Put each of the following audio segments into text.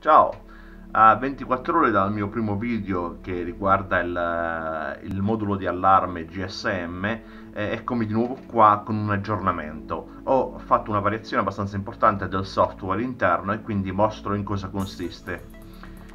Ciao! A 24 ore dal mio primo video che riguarda il, il modulo di allarme GSM, eh, eccomi di nuovo qua con un aggiornamento. Ho fatto una variazione abbastanza importante del software interno e quindi mostro in cosa consiste.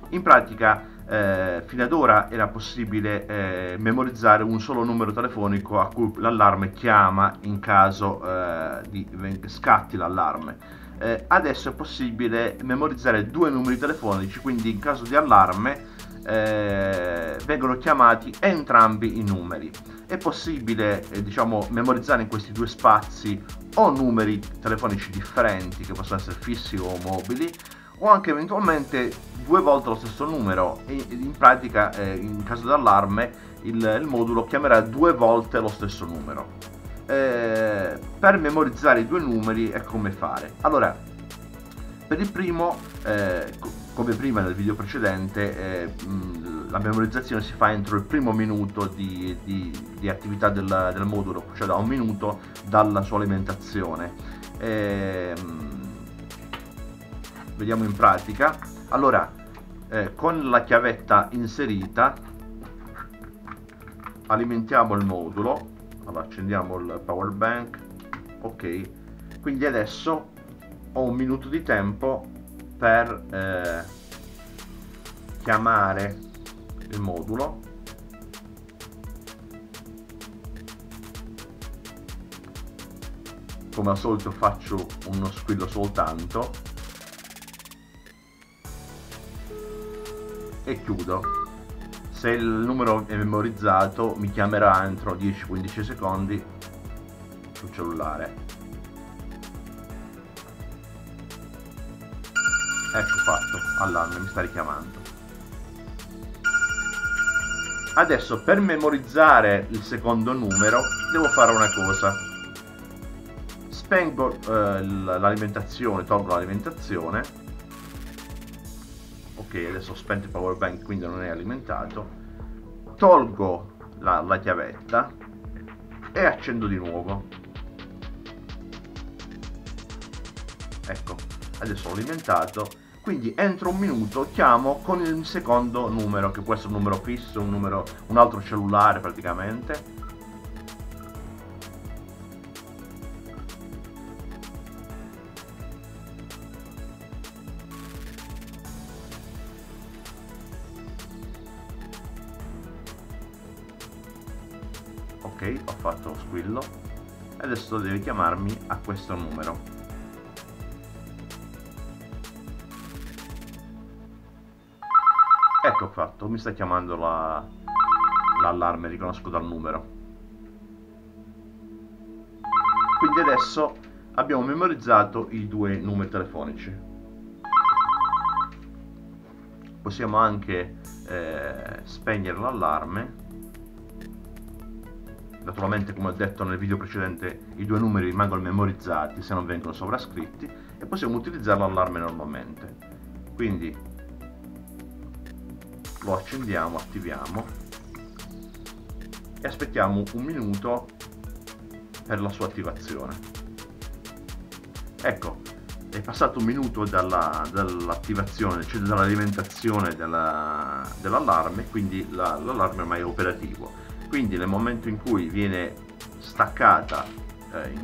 In pratica, eh, fino ad ora era possibile eh, memorizzare un solo numero telefonico a cui l'allarme chiama in caso eh, di scatti l'allarme eh, adesso è possibile memorizzare due numeri telefonici, quindi in caso di allarme eh, vengono chiamati entrambi i numeri. È possibile eh, diciamo, memorizzare in questi due spazi o numeri telefonici differenti, che possono essere fissi o mobili, o anche eventualmente due volte lo stesso numero. E in pratica, eh, in caso di allarme, il, il modulo chiamerà due volte lo stesso numero eh, per memorizzare i due numeri e come fare. Allora, per il primo, eh, come prima nel video precedente, eh, la memorizzazione si fa entro il primo minuto di, di, di attività del, del, modulo, cioè da un minuto dalla sua alimentazione. Ehm, vediamo in pratica. Allora, eh, con la chiavetta inserita alimentiamo il modulo. Allora accendiamo il power bank. Ok. Quindi adesso ho un minuto di tempo per eh, chiamare il modulo. Come al solito faccio uno squillo soltanto e chiudo. Se il numero è memorizzato mi chiamerà entro 10-15 secondi sul cellulare. Ecco fatto allarme mi sta richiamando. Adesso per memorizzare il secondo numero devo fare una cosa. Spengo eh, l'alimentazione tolgo l'alimentazione ok adesso ho spento il power bank quindi non è alimentato. Tolgo la, la chiavetta e accendo di nuovo. Ecco adesso ho alimentato. Quindi entro un minuto chiamo con il secondo numero che può essere un numero fisso un, numero, un altro cellulare praticamente ok ho fatto lo squillo. Adesso deve chiamarmi a questo numero. Ecco fatto. Mi sta chiamando l'allarme la, riconosco dal numero. Quindi adesso abbiamo memorizzato i due numeri telefonici. Possiamo anche eh, spegnere l'allarme naturalmente come ho detto nel video precedente i due numeri rimangono memorizzati se non vengono sovrascritti e possiamo utilizzare l'allarme normalmente. Quindi lo accendiamo, attiviamo e aspettiamo un minuto per la sua attivazione. Ecco è passato un minuto dall'attivazione, dall cioè dall'alimentazione dell'allarme, dell quindi l'allarme la, ormai è operativo quindi nel momento in cui viene staccata eh, in,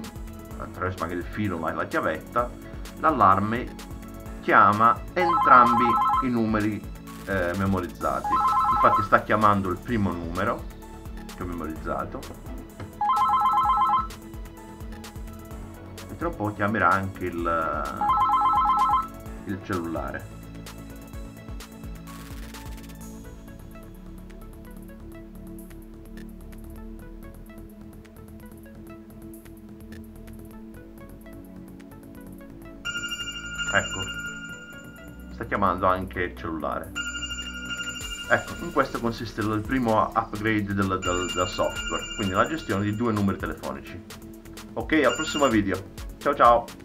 attraverso magari il filo ma la chiavetta l'allarme chiama entrambi i numeri eh, memorizzati. Infatti sta chiamando il primo numero che ho memorizzato. E tra un po' chiamerà anche il, il cellulare ecco. Sta chiamando anche il cellulare. Ecco in questo consiste il primo upgrade del, del, del software quindi la gestione di due numeri telefonici. Ok al prossimo video. Ciao ciao